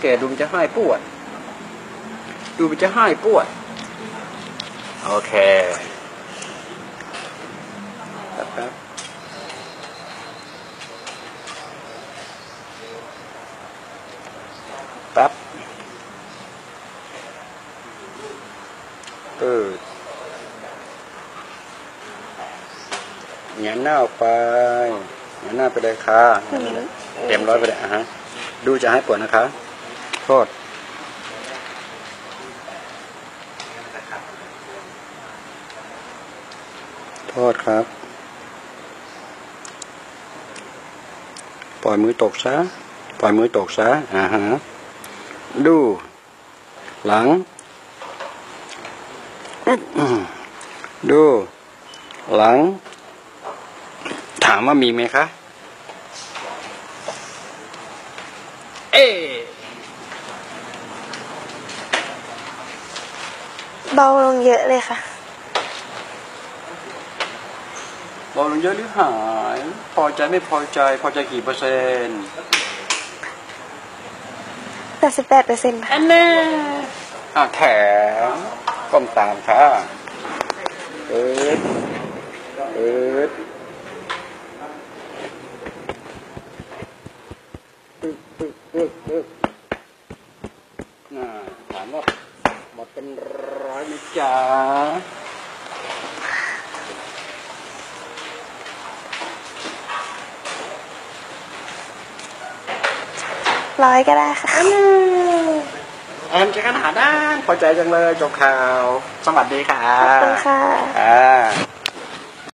แกดูมันจะให้ปวด ดูมันจะให้ปวด โอเคแป๊บแป๊บแป๊บเออแงนหน้าออกไปแงนหน้าไปเลยค่ะเต็มร้อยไปเลยอะฮะ ดูจะให้ปวดนะคะ โทษ โทษครับ ปล่อยมือตกซะ ปล่อยมือตกซะอ่าฮะ ดู หลัง ดู หลัง ถามว่ามีไหมคะ เอ๊ เบาลงเยอะเลยค่ะ เบาลงเยอะหรือหาย พอใจไม่พอใจ พอใจกี่เปอร์เซ็นต์88เปอร์เซ็นต์ค่ะอันแน่อะแถมก้มตามค่ะเอิดเอิดอึกอึกอึกอึกน่าถามว่าหมดเป็นร้อยไหม จ๊ะร้อยก็ได้ค่ะแอมจะขนาดด้านพอใจจังเลยจบข่าว สวัสดีค่ะขอบคุณค่ะอ่า